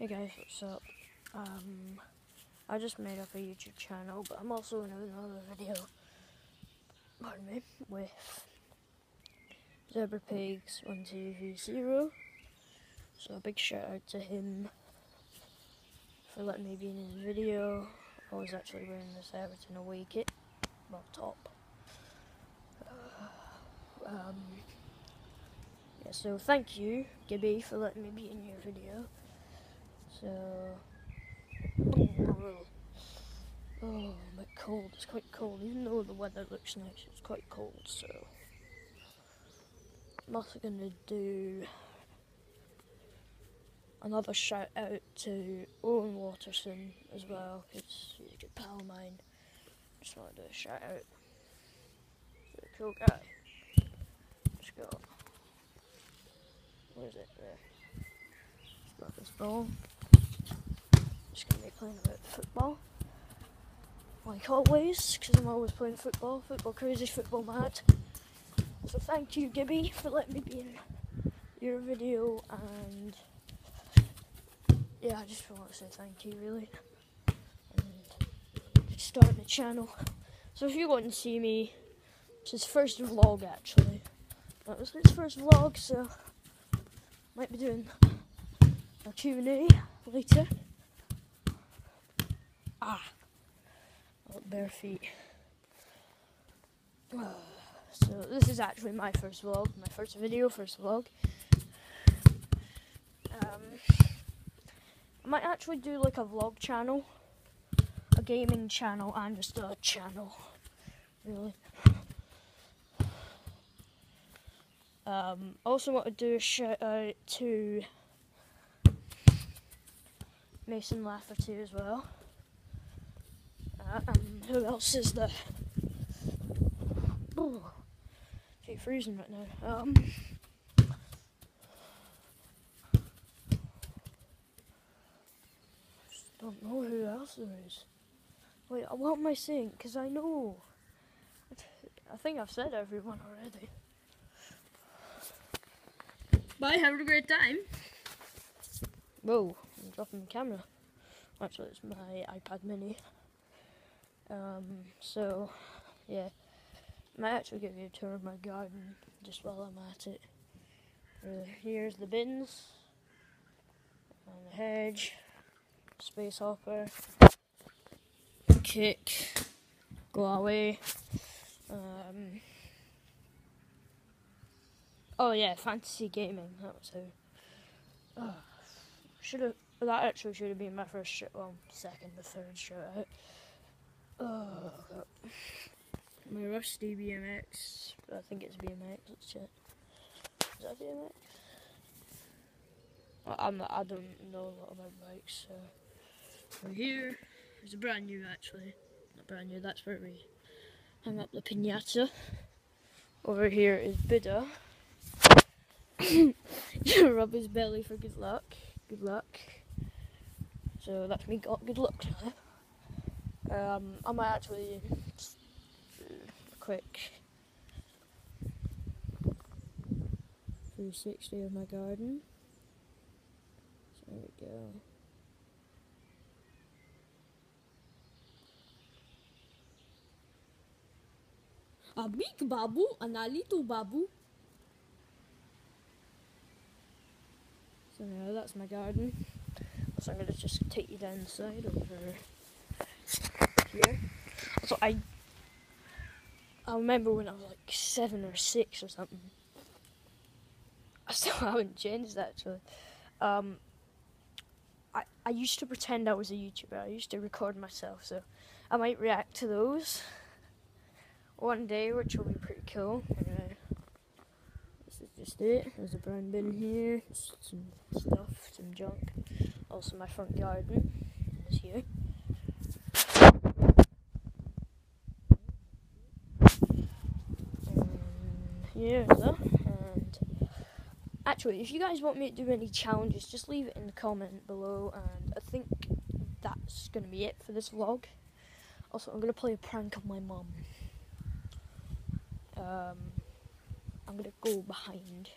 Hey guys, what's up? Um, I just made up a YouTube channel, but I'm also in another video, pardon me, with Zebra Pigs 1230. So a big shout out to him for letting me be in his video. I was actually wearing this Everton away kit, well top. Uh, um, yeah, so thank you, Gibby, for letting me be in your video. So, oh, oh, oh I'm bit cold. It's quite cold, even though the weather looks nice. It's quite cold, so I'm also gonna do another shout out to Owen Waterson as well, because he's a good pal of mine. Just want to do a shout out. He's a cool guy. Just got where is it? There. Got this ball. Just gonna be playing a bit of football. Like always, because I'm always playing football. Football crazy, football mad. So thank you, Gibby, for letting me be in your video. And yeah, I just want to say thank you, really. And starting the channel. So if you want to see me, it's his first vlog actually. That was his first vlog, so might be doing a Q&A later. Ah, bare feet. So this is actually my first vlog, my first video, first vlog. Um, I might actually do like a vlog channel, a gaming channel, and just a channel, really. Um, also want to do a shout out to Mason Lafferty as well. Uh, and who else is there? Oh, keep freezing right now. Um, don't know who else there is. Wait, what am I saying? Because I know. I think I've said everyone already. Bye, have a great time. Whoa, I'm dropping the camera. Actually, it's my iPad mini. Um, so, yeah. I might actually give you a tour of my garden just while I'm at it. Here's the bins, and the hedge, space hopper, kick, go away. Um, Oh yeah, fantasy gaming. That was who. Oh, should have. That actually should have been my first show. Well, second or third shout out. Oh God. My rusty BMX. But I think it's BMX. Let's check. Is that BMX? I'm not, I don't know a lot about bikes. So Over here a brand new actually. Not brand new. That's where we hang up the pinata. Over here is Buddha. rub his belly for good luck. Good luck. So that's me got good luck now. Um, I might actually do a quick 360 of my garden. So there we go. A big babu and a little babu. So now that's my garden. So I'm gonna just take you down the side over here. So I I remember when I was like seven or six or something. I still haven't changed actually. Um, I I used to pretend I was a YouTuber. I used to record myself, so I might react to those one day, which will be pretty cool. Anyway this is just it. There's a brown bin here, some stuff, some junk. Also my front garden is here. That. And actually, if you guys want me to do any challenges, just leave it in the comment below. And I think that's going to be it for this vlog. Also, I'm going to play a prank on my mum. Um, I'm gonna go behind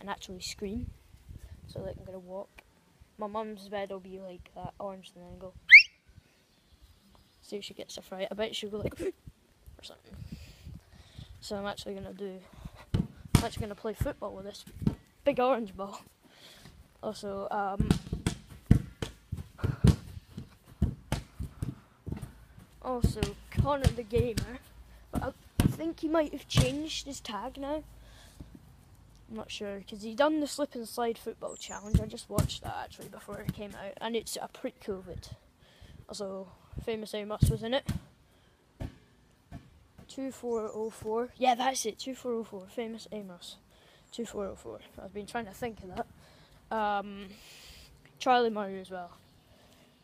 and actually scream. So like I'm gonna walk my mum's bed will be like that orange and then go. See if she gets a fright. I bet she'll go like or something. So I'm actually gonna do. I'm actually gonna play football with this big orange ball. Also, um, also Connor the gamer, but I, I think he might have changed his tag now. I'm not sure because he done the slip and slide football challenge. I just watched that actually before it came out, and it's a pre-COVID. Also, famous Amos was in it. Two four oh four. Yeah, that's it. Two four oh four. Famous Amos. Two four oh four. I've been trying to think of that. Um, Charlie Murray as well.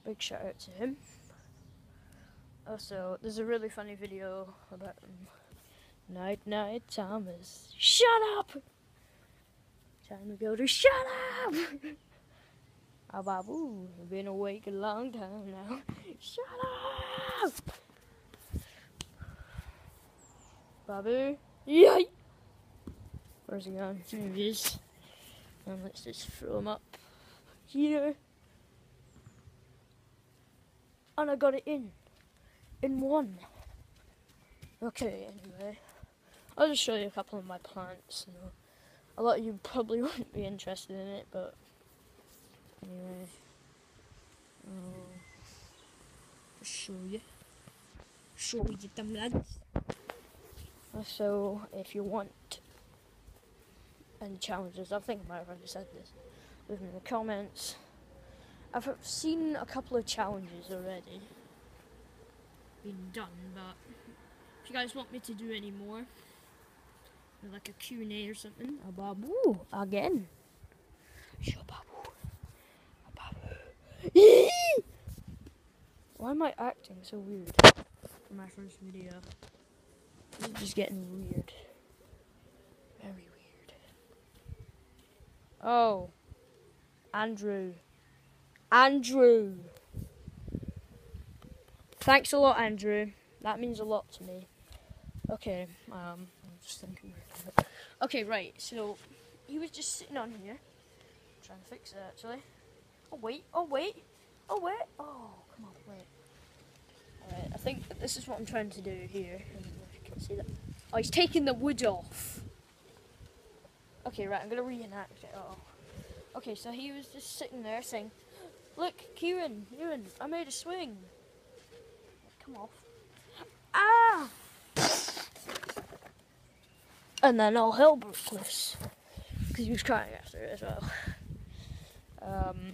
Big shout out to him. Also, there's a really funny video about. Night, night, Thomas. Shut up! Time to go to shut up! Babu, I've been awake a long time now. Shut up! Babu, yay! Where's he gone? There he is. And let's just throw him up here. And I got it in. In one. Okay, anyway. I'll just show you a couple of my plants. You know. A lot of you probably wouldn't be interested in it, but anyway. I'll just show you. Show you them lads. So, if you want any challenges, I think I might have already said this, leave them in the comments. I've seen a couple of challenges already been done, but if you guys want me to do any more, like a Q&A or something, a babu again. Show babu. A babu. Why am I acting so weird for my first video? This is just getting weird. Very weird. Oh. Andrew. Andrew. Thanks a lot, Andrew. That means a lot to me. Okay, um, I'm just thinking. Okay, right, so he was just sitting on here. trying to fix it actually. Oh, wait, oh, wait, oh, wait. Oh, come on, wait. Alright, I think this is what I'm trying to do here. See that. Oh, he's taking the wood off. Okay, right, I'm gonna reenact it all. Okay, so he was just sitting there saying, Look, Kieran, Kieran, I made a swing. Come off. Ah! And then all hell broke loose. Because he was crying after it as well. Um,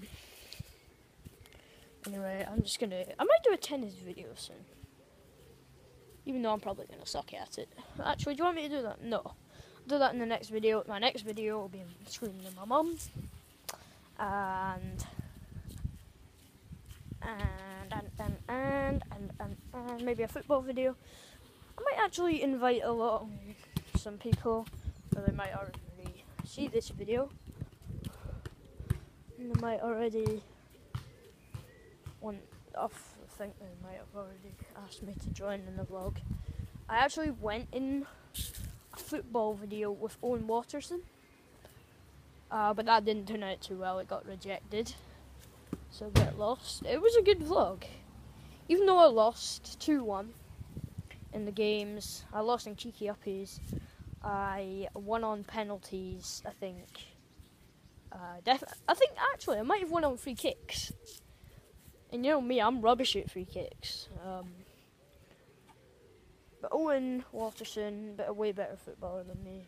anyway, I'm just gonna. I might do a tennis video soon. Even though I'm probably gonna suck at it. Actually, do you want me to do that? No. I'll do that in the next video. My next video will be screaming at my mum. And. And, and, and, and, and, and, and maybe a football video. I might actually invite along some people, or they might already see this video. And they might already want off. I think they might have already asked me to join in the vlog. I actually went in a football video with Owen Waterson, uh, but that didn't turn out too well. It got rejected, so get lost. It was a good vlog, even though I lost two one in the games. I lost in cheeky uppies. I won on penalties, I think. Uh, I think actually I might have won on free kicks. And you know me, I'm rubbish at free kicks. Um, but Owen Waterson, but a way better footballer than me.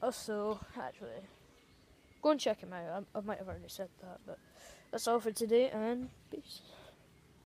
Also, actually, go and check him out. I, I might have already said that, but that's all for today, and peace.